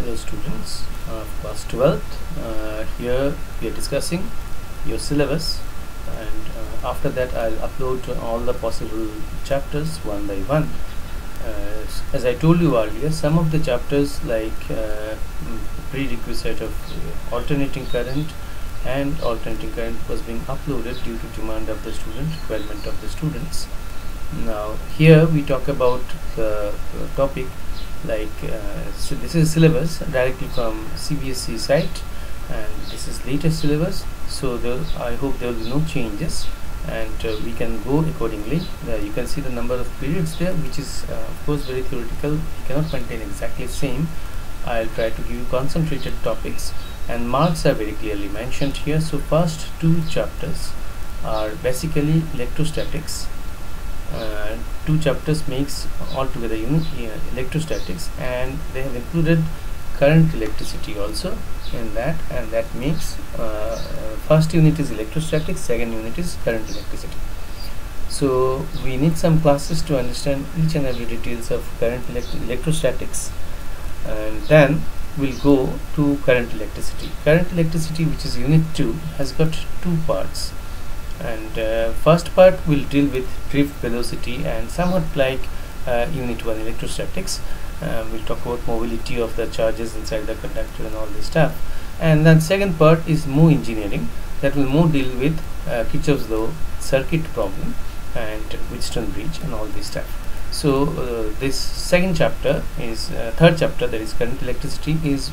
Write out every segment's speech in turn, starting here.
Hello students of class 12th. Uh, here we are discussing your syllabus and uh, after that I'll upload all the possible chapters one by one. Uh, as I told you earlier, some of the chapters like uh, mm, prerequisite of alternating current and alternating current was being uploaded due to demand of the student, requirement of the students. Now here we talk about the topic like uh, so this is syllabus directly from CBSE site and this is latest syllabus. So I hope there will be no changes and uh, we can go accordingly. Uh, you can see the number of periods there which is uh, of course very theoretical. We cannot contain exactly same. I'll try to give you concentrated topics and marks are very clearly mentioned here. So first two chapters are basically electrostatics uh, two chapters makes altogether uh, electrostatics and they have included current electricity also in that and that makes uh, uh, first unit is electrostatics second unit is current electricity. So we need some classes to understand each and every details of current elect- electrostatics and then we'll go to current electricity. Current electricity which is unit 2 has got two parts and uh, first part will deal with drift velocity and somewhat like uh, unit 1 electrostatics. Um, we'll talk about mobility of the charges inside the conductor and all this stuff. And then second part is more engineering. That will more deal with uh, Kirchhoff's law circuit problem and Wheatstone bridge and all this stuff. So uh, this second chapter is uh, third chapter that is current electricity is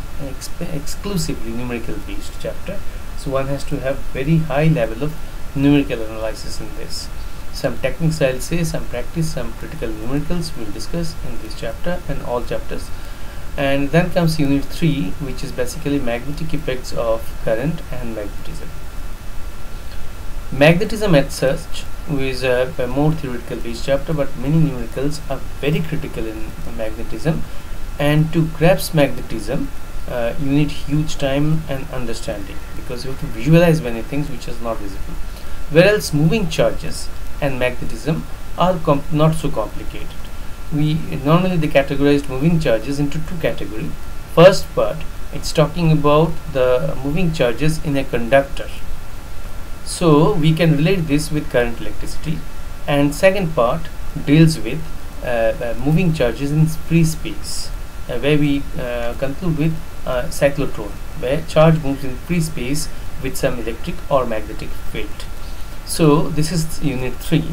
exclusively numerical based chapter. So one has to have very high level of numerical analysis in this. Some techniques I'll say, some practice, some critical numericals we'll discuss in this chapter and all chapters. And then comes unit 3 which is basically magnetic effects of current and magnetism. Magnetism as such is a, a more theoretical based chapter but many numericals are very critical in magnetism and to grasp magnetism uh, you need huge time and understanding because you have to visualize many things which is not visible whereas moving charges and magnetism are not so complicated? We normally they categorized moving charges into two categories first part it's talking about the moving charges in a conductor. So we can relate this with current electricity. And second part deals with uh, uh, moving charges in free space uh, where we uh, conclude with uh, cyclotron where charge moves in free space with some electric or magnetic field so this is unit 3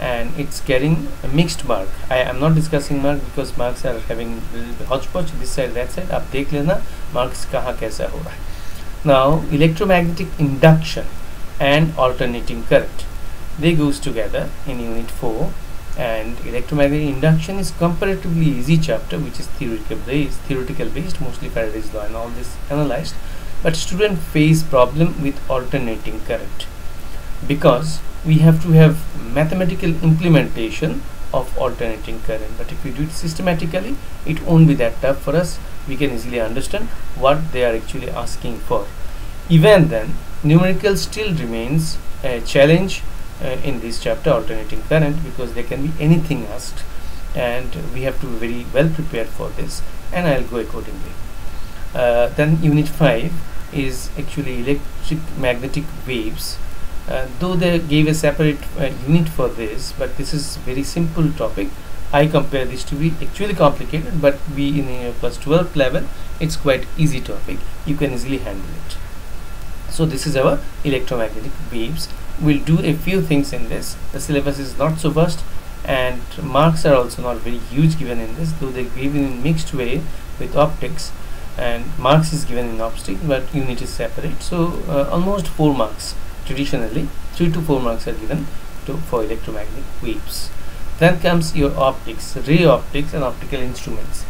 and it's getting a mixed mark I am not discussing mark because marks are having hodgepodge this side that side आप देख लेना marks कहाँ कैसा हो रहा है now electromagnetic induction and alternating current they goes together in unit 4 and electromagnetic induction is comparatively easy chapter which is theoretical based theoretical based mostly Faraday's law and all this analyzed but student face problem with alternating current because we have to have mathematical implementation of alternating current. But if we do it systematically it won't be that tough for us. We can easily understand what they are actually asking for. Even then numerical still remains a challenge uh, in this chapter alternating current because there can be anything asked and we have to be very well prepared for this and I'll go accordingly. Uh, then unit 5 is actually electric magnetic waves uh, though they gave a separate uh, unit for this but this is very simple topic. I compare this to be actually complicated but we in a plus 12 level it's quite easy topic. You can easily handle it. So this is our electromagnetic waves we'll do a few things in this. The syllabus is not so vast and marks are also not very huge given in this though they're given in mixed way with optics and marks is given in optics but unit is separate. So uh, almost 4 marks traditionally 3 to 4 marks are given to for electromagnetic waves. Then comes your optics ray optics and optical instruments.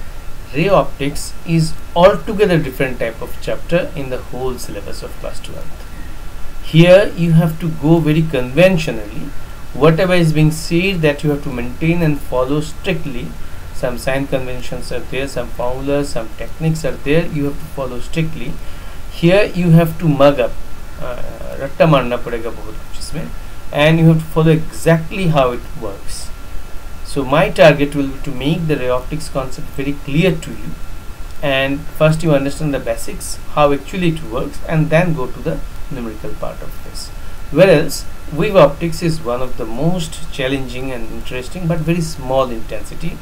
Ray optics is altogether different type of chapter in the whole syllabus of class 12 here you have to go very conventionally. Whatever is being said that you have to maintain and follow strictly some sign conventions are there some formulas some techniques are there you have to follow strictly. Here you have to mug up रट्टा मारना पड़ेगा बहुत कुछ इसमें and you have to follow exactly how it works so my target will be to make the ray optics concept very clear to you and first you understand the basics how actually it works and then go to the numerical part of this whereas wave optics is one of the most challenging and interesting but very small intensity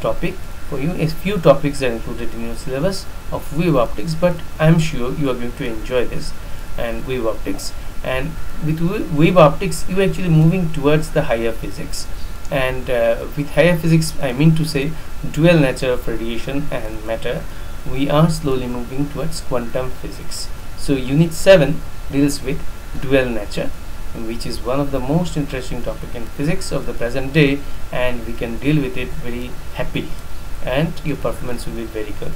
topic for you a few topics are included in your syllabus of wave optics but i'm sure you are going to enjoy this and wave optics. And with wave optics you actually moving towards the higher physics. And uh, with higher physics I mean to say dual nature of radiation and matter we are slowly moving towards quantum physics. So unit 7 deals with dual nature which is one of the most interesting topic in physics of the present day and we can deal with it very happily. And your performance will be very good.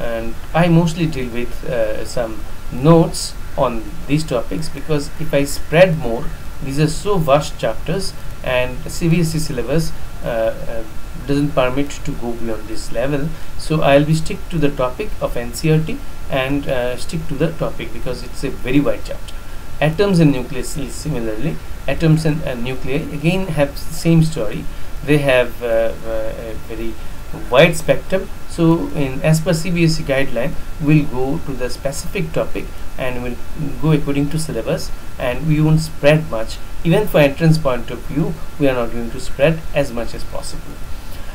And I mostly deal with uh, some notes on these topics because if I spread more these are so vast chapters and CBSE syllabus uh, uh, doesn't permit to go beyond this level. So I'll be stick to the topic of NCERT and uh, stick to the topic because it's a very wide chapter. Atoms and nucleus similarly atoms and, and nuclei again have same story. They have uh, uh, a very wide spectrum. So in as per CBSE guideline we'll go to the specific topic and we'll go according to syllabus and we won't spread much. Even for entrance point of view we are not going to spread as much as possible.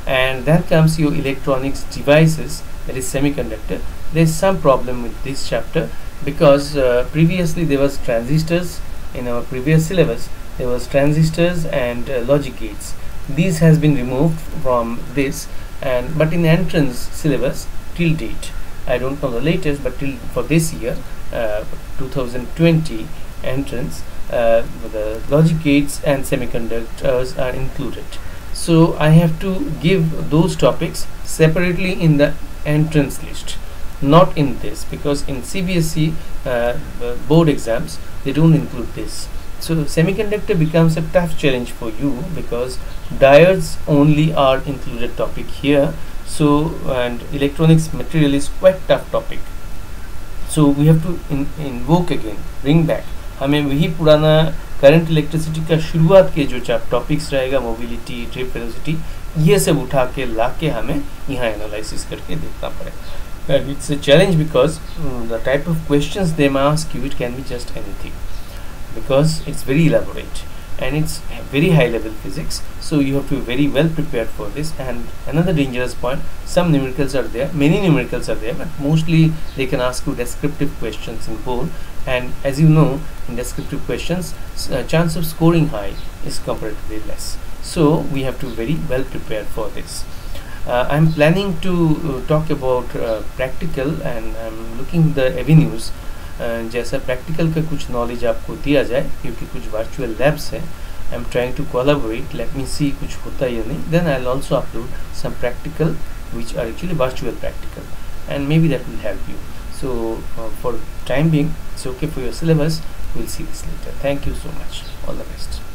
And then comes your electronics devices that is semiconductor. There is some problem with this chapter because uh, previously there was transistors in our previous syllabus. There was transistors and uh, logic gates. These has been removed from this and but in entrance syllabus till date I don't know the latest but till for this year uh, 2020 entrance uh, the logic gates and semiconductors are included. So I have to give those topics separately in the entrance list not in this because in CBSE uh, board exams they don't include this so semiconductor becomes a tough challenge for you because diodes only are included topic here so and electronics material is quite tough topic so we have to in, invoke again bring back हमें वही पुराना current electricity का शुरुआत के जो topics रहेगा mobility trip velocity ये सब उठा के ला के हमें यहाँ एनालिसिस करके देखना पड़ेगा it's a challenge because the type of questions they mask you it can be just anything because it's very elaborate and it's very high level physics. So you have to be very well prepared for this. And another dangerous point some numericals are there many numericals are there but mostly they can ask you descriptive questions in board and as you know in descriptive questions uh, chance of scoring high is comparatively less. So we have to be very well prepared for this. Uh, I'm planning to uh, talk about uh, practical and I'm looking the avenues जैसा practical का कुछ knowledge आपको दिया जाए, क्योंकि कुछ virtual labs हैं I am trying to collaborate let me see कुछ होता है या नहीं. Then I also upload some practical which are actually virtual practical and may be that will help you so for time being it's okay for your syllabus will see this later thank you so much all the best